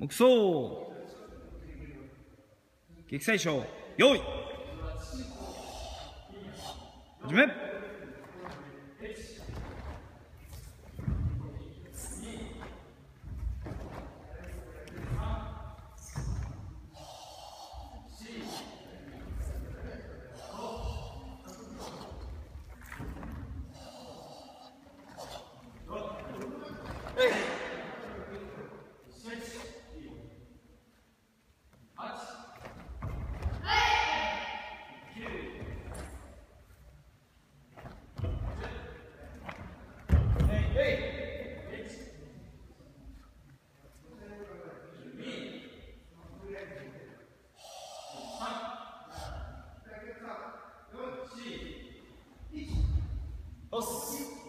目走撃最初用意始め。Nossa!